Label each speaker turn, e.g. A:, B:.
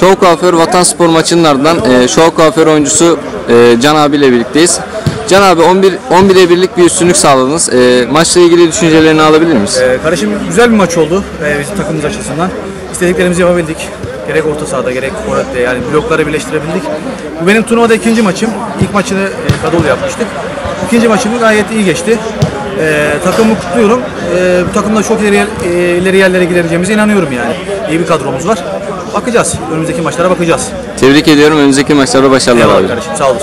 A: Show Kuaför Vatan Spor maçının ardından e, Show Kuaför oyuncusu e, Can abiyle birlikteyiz. Can abi 11 11'e birlik bir üstünlük sağladınız. E, maçla ilgili düşüncelerini alabilir miyiz?
B: Ee, kardeşim güzel bir maç oldu ee, bizim takımımız açısından. İstediklerimizi yapabildik. Gerek orta sahada gerek forvette yani blokları birleştirebildik. Bu benim turnuvada ikinci maçım. İlk maçını e, Kadıoğlu yapmıştık. İkinci maçımız gayet iyi geçti. Ee, takımı kutluyorum. Ee, bu takımda çok ileri, e, ileri yerlere gidebileceğimize inanıyorum yani. İyi bir kadromuz var. Bakacağız. Önümüzdeki maçlara bakacağız.
A: Tebrik ediyorum. Önümüzdeki maçlarda başarılar
B: Eyvallah
A: abi.
B: kardeşim sağ olasın.